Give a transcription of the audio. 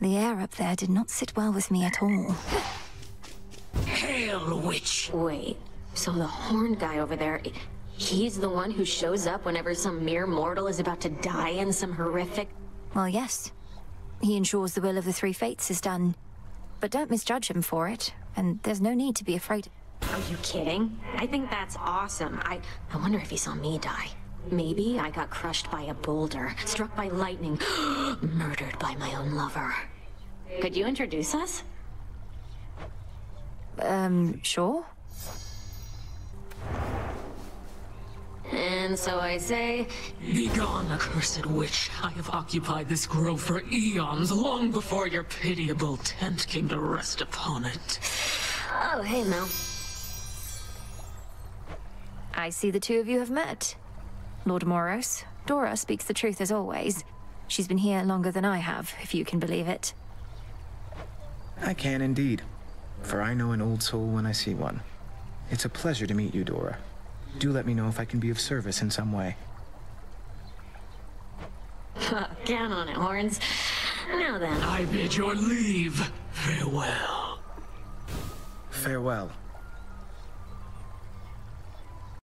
The air up there did not sit well with me at all. Hail, witch! Wait, so the horned guy over there, he's the one who shows up whenever some mere mortal is about to die in some horrific... Well, yes. He ensures the will of the Three Fates is done. But don't misjudge him for it, and there's no need to be afraid. Are you kidding? I think that's awesome. I, I wonder if he saw me die. Maybe I got crushed by a boulder, struck by lightning, murdered by my own lover. Could you introduce us? Um, sure? And so I say, Begone, accursed witch. I have occupied this grove for eons, long before your pitiable tent came to rest upon it. oh, hey, Mel. I see the two of you have met. Lord Moros, Dora speaks the truth as always. She's been here longer than I have, if you can believe it. I can indeed, for I know an old soul when I see one. It's a pleasure to meet you, Dora. Do let me know if I can be of service in some way. Count on it, Horns. Now then. I bid your leave. Farewell. Farewell.